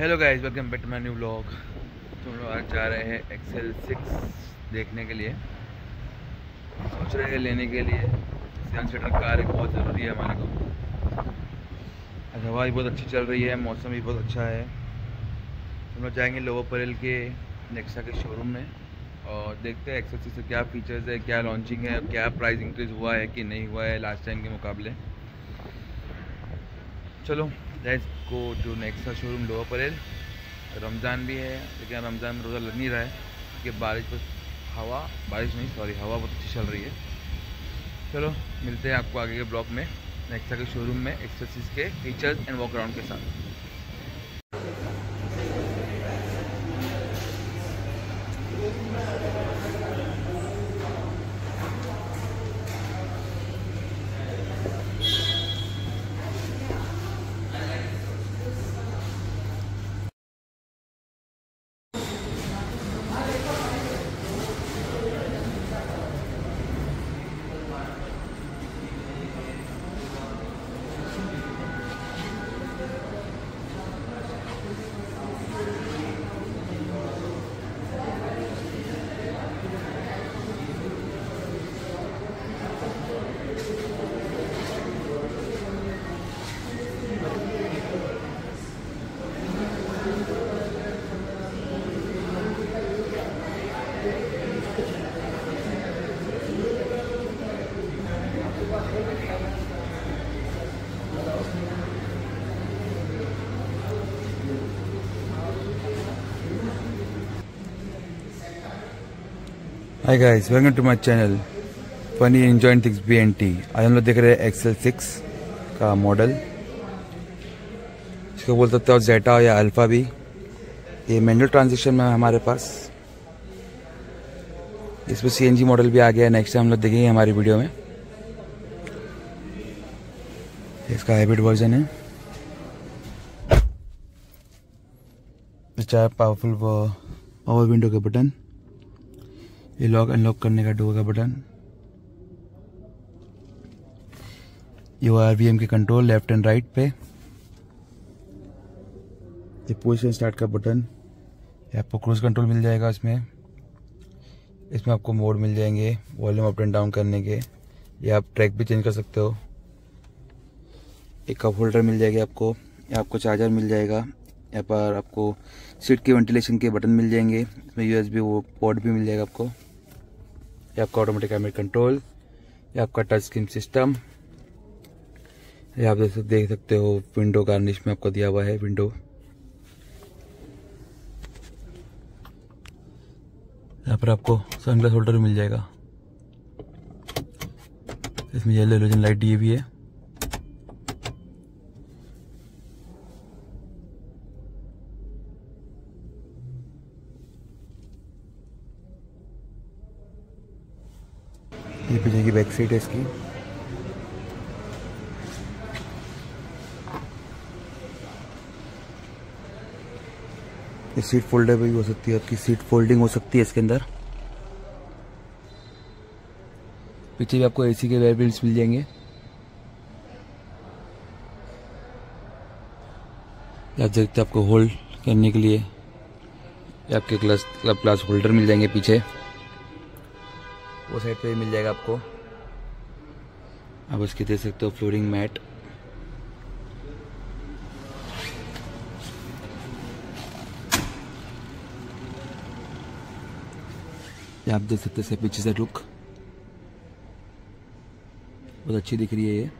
Hello guys welcome back to my new vlog तो हम लोग आज जा रहे हैं एक्सेल सिक्स देखने के लिए। सोच रहे हैं लेने के लिए। सेवन सीटर कार बहुत ज़रूरी है हमारे को। आज हवा भी बहुत अच्छी चल रही है, मौसम भी बहुत अच्छा है। हम लोग जाएँगे लोवर परेल के नेक्सा के शोरूम में और देखते हैं एक्सेल सिक्स क्या फीचर्स है, क्या लॉन्चिंग है, क्या प्राइस इंक्रीज़ हुआ है कि नहीं हुआ है लास्ट टाइम के मुकाबले। चलो let's go to Nexa showroom Lower Parel. Ramzan भी है, लेकिन रमज़ान में रोज़ा लग नहीं रहा है, क्योंकि बारिश बस हवा, बारिश नहीं सॉरी हवा बहुत अच्छी चल रही है। चलो, मिलते हैं आपको आगे के ब्लॉक में नेक्सा के शोरूम में एक्सरसीज के फीचर्स एंड वॉक ग्राउंड के साथ। Hi guys welcome to my channel funny enjoying things B N T आज हम लोग देख रहे हैं एक्सेल सिक्स का मॉडल इसको बोल सकते हो जेटा या अल्फ़ा भी। ये मैनुअल ट्रांजेक्शन में हमारे पास। इसमें सीएनजी मॉडल भी आ गया है। नेक्स्ट टाइम हम लोग देखेंगे हमारी वीडियो में। इसका हाइब्रिड वर्जन है। चार पावरफुल पावर विंडो के बटन ये लॉक अनलॉक करने का डोर का बटन ये आर वी एम के कंट्रोल लेफ़्ट एंड राइट पे। ये पोजिशन स्टार्ट का बटन आपको क्रूज कंट्रोल मिल जाएगा इसमें। इसमें आपको मोड मिल जाएँगे वॉल्यूम अप एंड डाउन करने के। या आप ट्रैक भी चेंज कर सकते हो। एक कप होल्डर मिल जाएगी आपको। या आपको चार्जर मिल जाएगा। यहाँ पर आपको सीट के वेंटिलेशन के बटन मिल जाएँगे। इसमें यूएसबी वो पोर्ट भी मिल जाएगा आपको। ये आपका ऑटोमेटिक कैमरे कंट्रोल ये आपका टच स्क्रीन सिस्टम ये आप जैसे देख सकते हो विंडो गार्निश में आपको दिया हुआ है विंडो यहाँ पर आपको सनग्लास होल्डर मिल जाएगा। इसमें येलो एलोजन लाइट दी भी है। ये पीछे की बैक सीट है इसकी। ये सीट फोल्डर भी हो सकती है, आपकी सीट फोल्डिंग हो सकती है इसके अंदर। पीछे भी आपको एसी के वेरिएबल्स मिल जाएँगे। आप देखते आपको होल्ड करने के लिए आपके ग्लास ग्लास होल्डर मिल जाएँगे पीछे। वो साइड पे भी मिल जाएगा आपको। आप उसकी देख सकते हो फ्लोरिंग मैट आप देख सकते हैं पीछे से रुक बहुत अच्छी दिख रही है ये।